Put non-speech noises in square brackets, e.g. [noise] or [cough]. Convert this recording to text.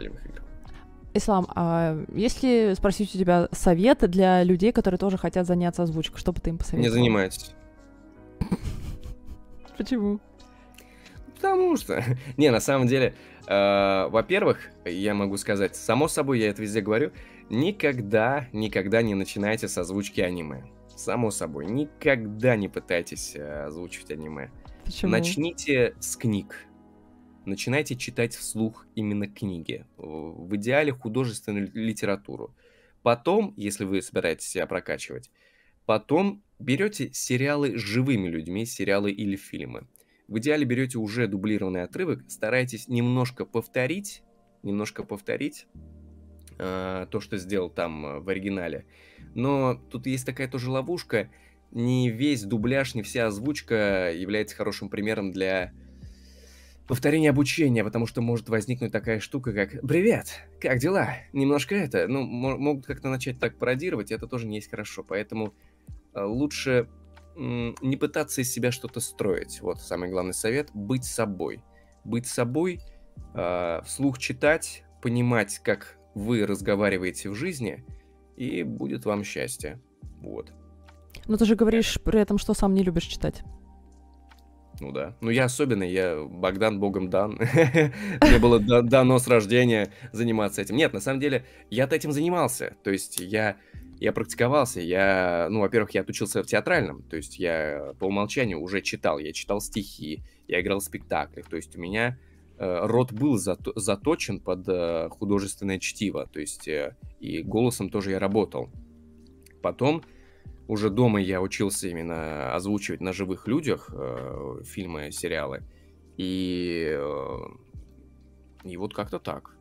ролевых игр. Ислам, а если спросить у тебя совет для людей, которые тоже хотят заняться озвучкой, что бы ты им посоветовал? Не занимайтесь. [laughs] Почему? Потому что... [laughs] Не, на самом деле, э, во-первых, я могу сказать, само собой, я это везде говорю, никогда, никогда не начинайте с озвучки аниме. Само собой, никогда не пытайтесь э, озвучивать аниме. Почему? Начните с книг. Начинайте читать вслух именно книги. В идеале художественную литературу. Потом, если вы собираетесь себя прокачивать, потом берете сериалы с живыми людьми, сериалы или фильмы. В идеале берете уже дублированный отрывок, старайтесь немножко повторить, немножко повторить э, то, что сделал там э, в оригинале. Но тут есть такая тоже ловушка. Не весь дубляж, не вся озвучка является хорошим примером для повторения обучения, потому что может возникнуть такая штука, как «Привет, как дела?» Немножко это, ну, могут как-то начать так пародировать, и это тоже не есть хорошо. Поэтому э, лучше не пытаться из себя что-то строить. Вот самый главный совет — быть собой. Быть собой, э, вслух читать, понимать, как вы разговариваете в жизни, и будет вам счастье. Вот. Но ты же говоришь при этом, что сам не любишь читать. Ну да. Ну я особенный, я Богдан богом дан. [laughs] Мне было дано с рождения заниматься этим. Нет, на самом деле, я-то этим занимался. То есть я я практиковался, я, ну, во-первых, я отучился в театральном, то есть я по умолчанию уже читал, я читал стихи, я играл в спектаклях, то есть у меня э, рот был зато, заточен под э, художественное чтиво, то есть э, и голосом тоже я работал. Потом уже дома я учился именно озвучивать на живых людях э, фильмы, сериалы, и, э, и вот как-то так.